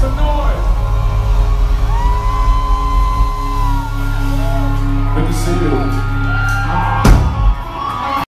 some noise.